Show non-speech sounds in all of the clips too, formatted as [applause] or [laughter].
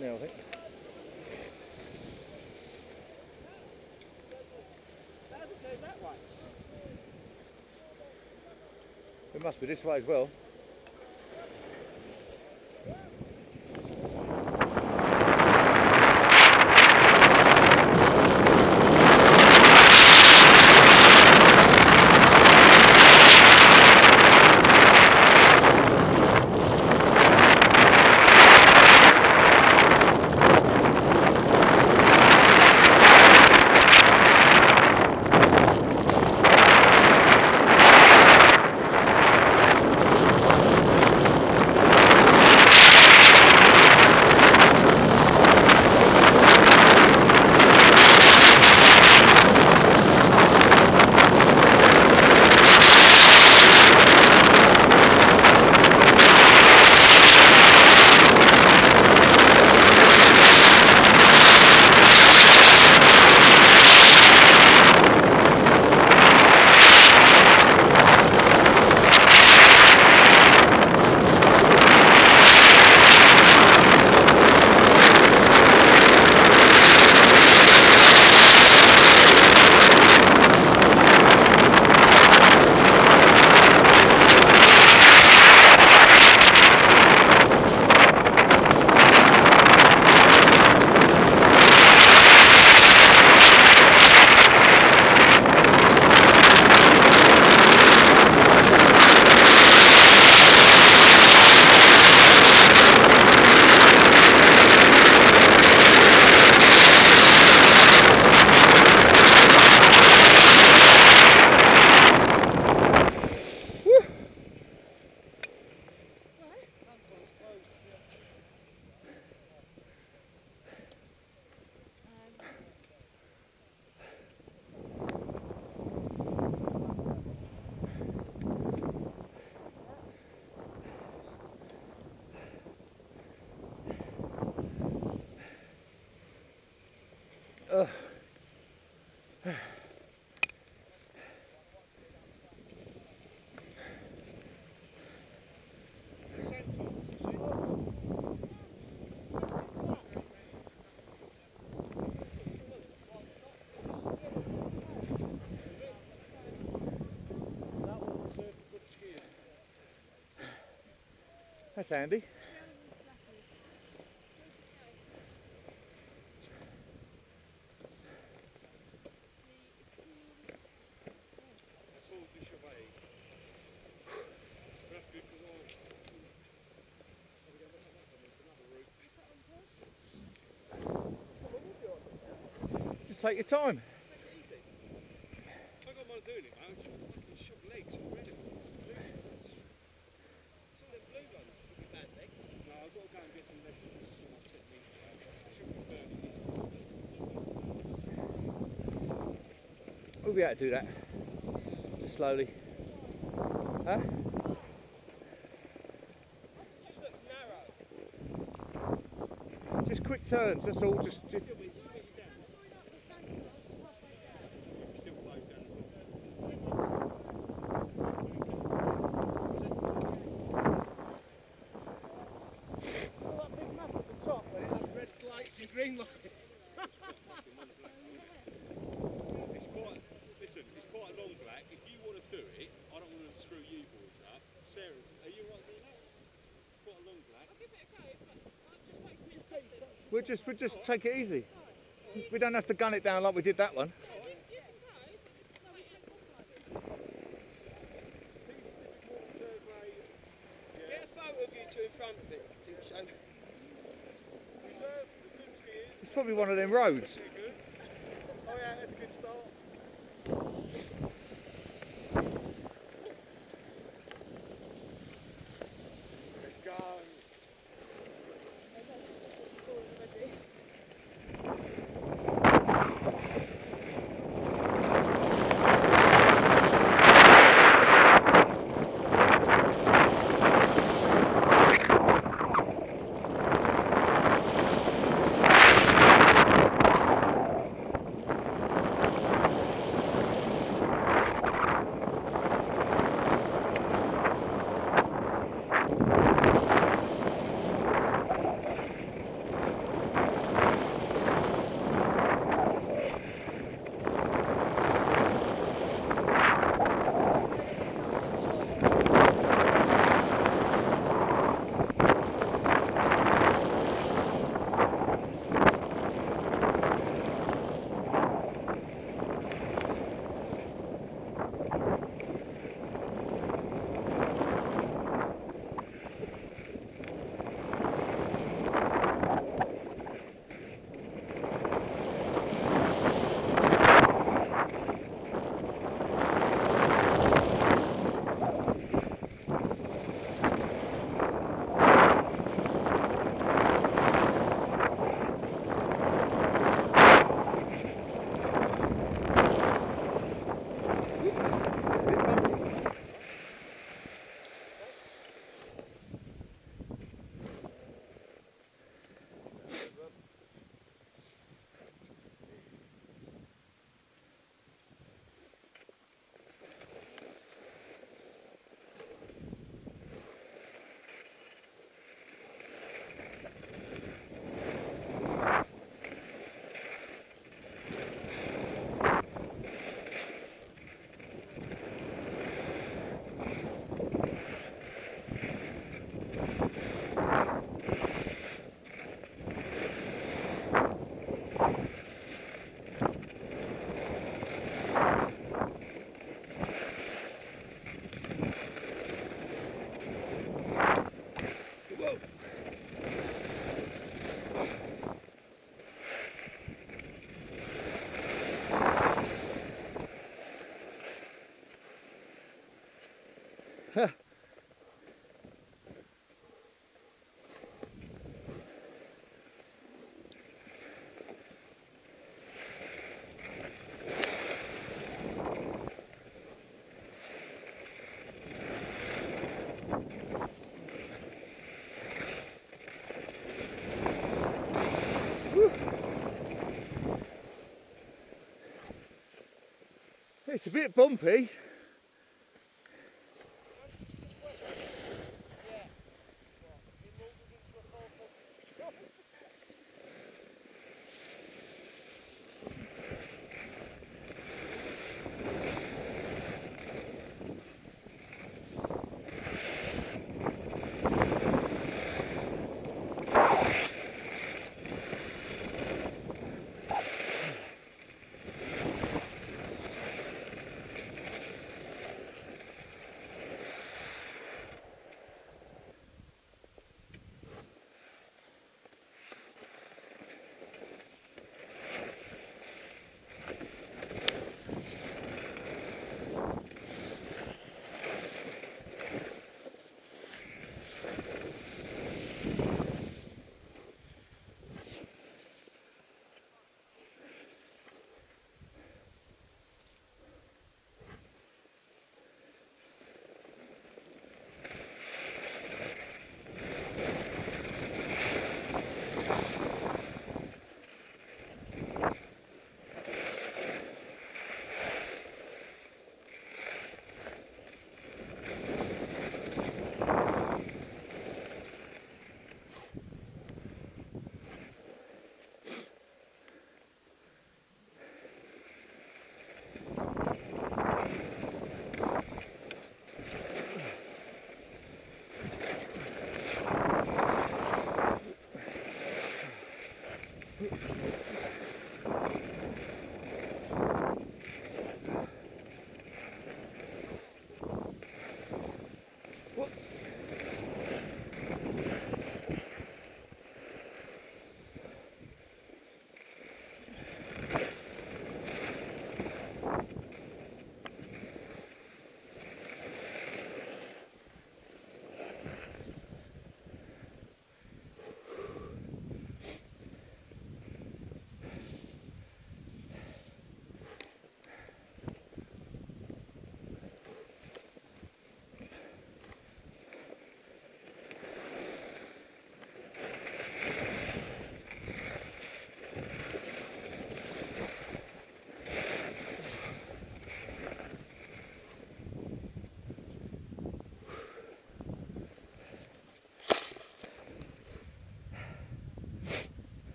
There, I think. It must be this way as well. That's handy. Just take your time. I got mind doing it, man. It's fucking short legs already. Some of them blue ones with the bad legs. No, I've got to go and get some lessons for my technique. I should be burning. We'll be able to do that. Just slowly. Huh? Just quick turns, that's all. Just, just Still, be- still, be down. Still close down. Oh, that big map at the top, when it has red lights and green lights. It's quite, listen, it's quite a long black. If you want to do it, I don't want to screw you boys up. Sarah, are you right doing that? Quite a long black. We'll just, we'll just take it easy. We don't have to gun it down like we did that one. It's probably one of them roads. Oh yeah, that's a good start. It's a bit bumpy.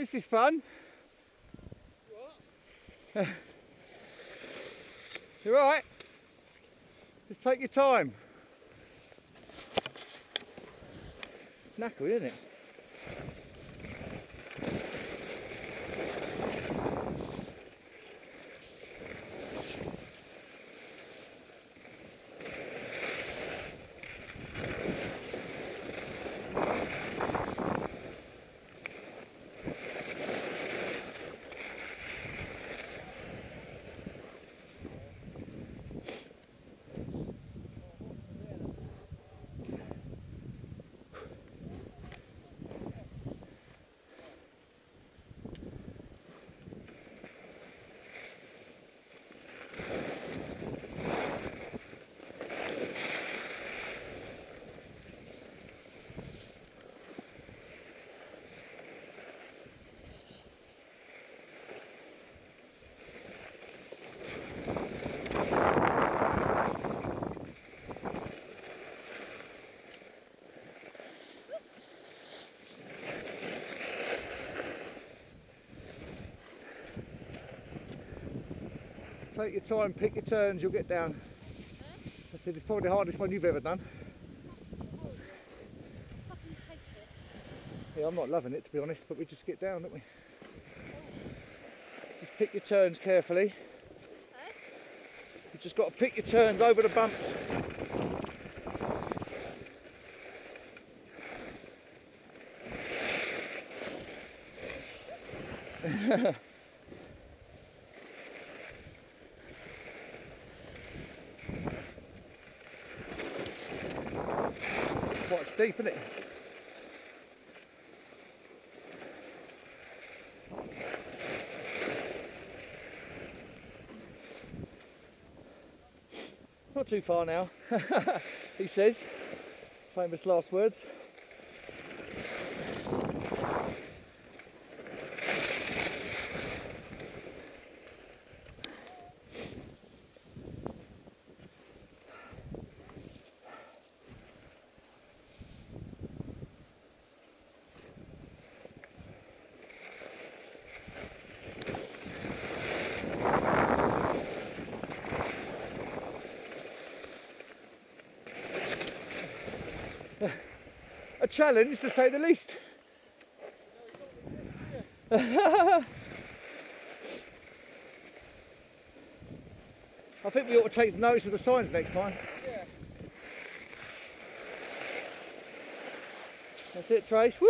This is fun. [laughs] You're right. Just take your time. Knackering, isn't it? Take your time, pick your turns, you'll get down. I said it's probably the hardest one you've ever done. Yeah, I'm not loving it to be honest, but we just get down, don't we? Just pick your turns carefully. Eh? You just got to pick your turns over the bumps. Steep, isn't it? Not too far now, [laughs] he says. Famous last words. Challenge to say the least. [laughs] I think we ought to take notice of the signs next time. Yeah. That's it, Trace. Woo!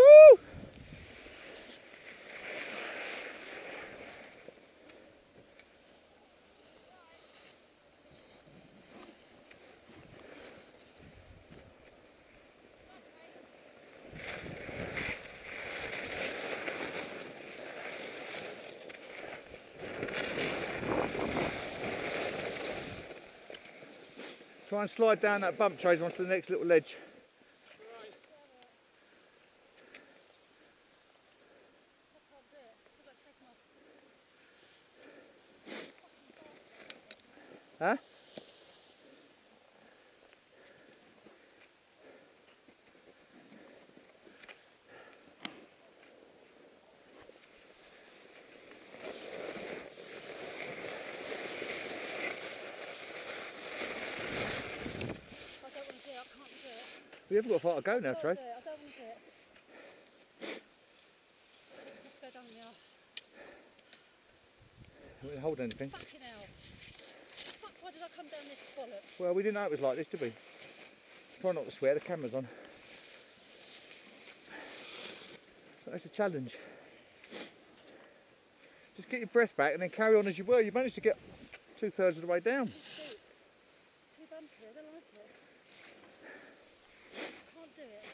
Try and slide down that bump trace onto the next little ledge. Right. I can't do it. I've got to take 'em off. Huh? I don't want to do it. I can't do it. We haven't got far to go now, I can't Trace. do it. I don't want to do it. I just have to go down the arse. We didn't hold anything. Fucking hell. Fuck, why did I come down this bollocks? Well, we didn't know it was like this, did we? Try not to swear, the camera's on. But that's a challenge. Just get your breath back and then carry on as you were. You managed to get two thirds of the way down. Too bumpy. I don't like it. Can't do it.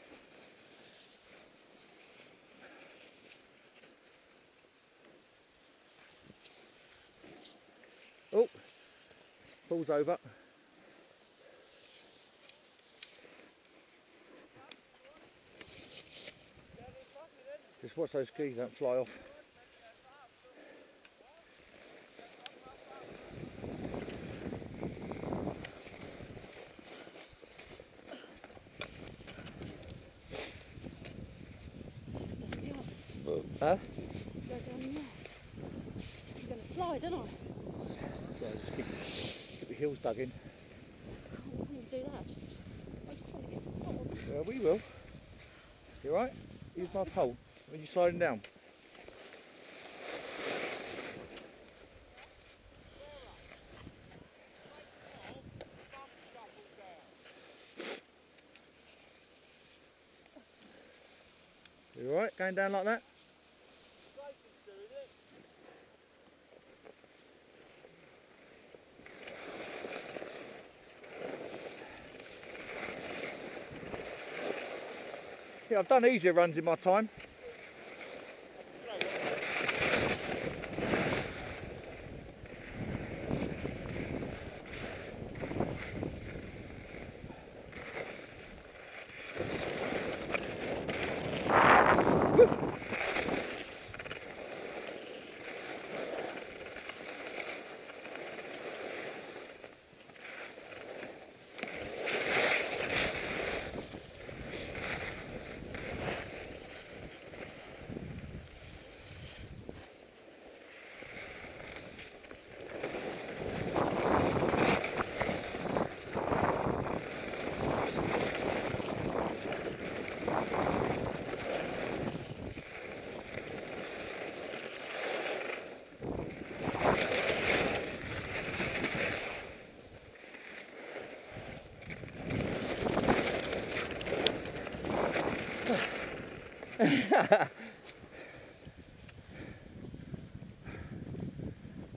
Oh, falls over. Just watch those skis don't fly off. Down the arse. Huh? Go down the. I'm going to slide, aren't I? So just keep, keep your heels dug in. I can't to do that. I just, I just want to get to the bottom. Yeah, we will. You alright? Use my pole. When you sliding down. You alright? Going down like that? I've done easier runs in my time.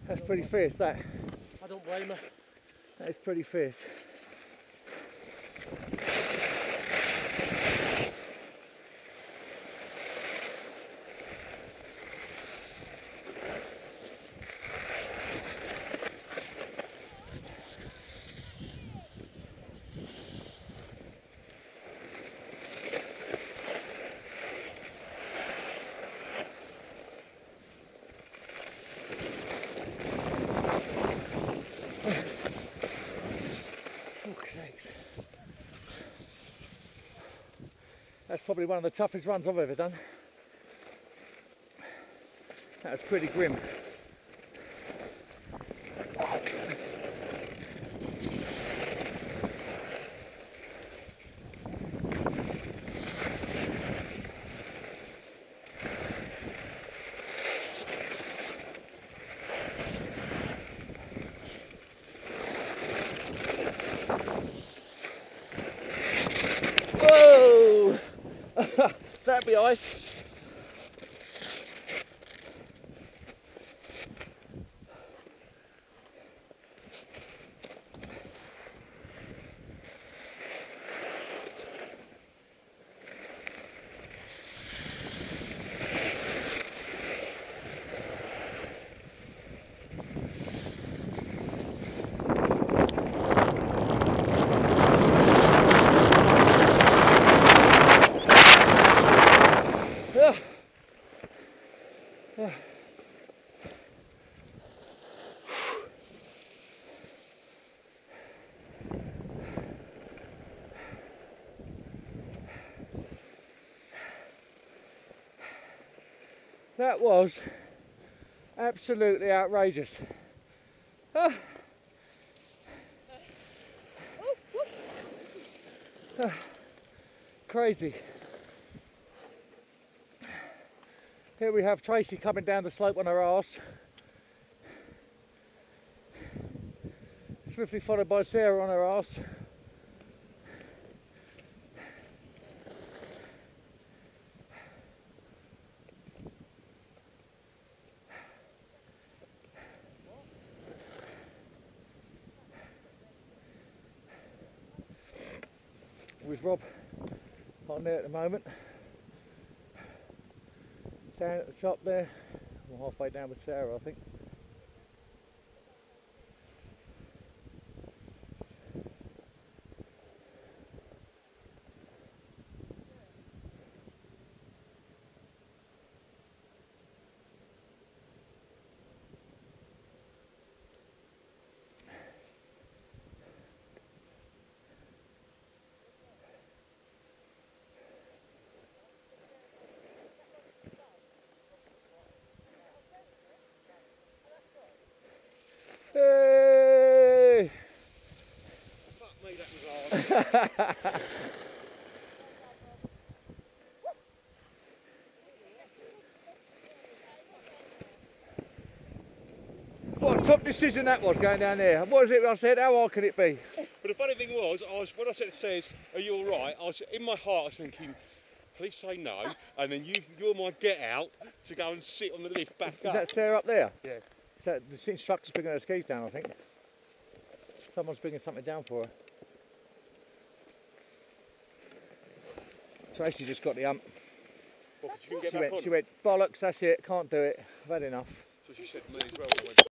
That's pretty fierce, that. I don't blame her. That is pretty fierce. Probably one of the toughest runs I've ever done. That was pretty grim. That'd That was absolutely outrageous. Ah. Ah. Crazy. Here we have Tracy coming down the slope on her arse. Swiftly followed by Sarah on her arse. With Rob on there at the moment down at the top there. We're halfway down with Sarah, I think. [laughs] What a tough decision that was going down there. What was it I said? How hard can it be? But the funny thing was, I was when I said Says, "Are you all right?" I was in my heart, I was thinking, "Please say no," and then you, you're my get out to go and sit on the lift back Is up. Is that Sarah up there? Yeah. Is that the instructor's bringing her skis down, I think. Someone's bringing something down for her. Tracy just got the ump. Well, She went, she went, bollocks, that's it, can't do it. I've had enough. So she said me as well.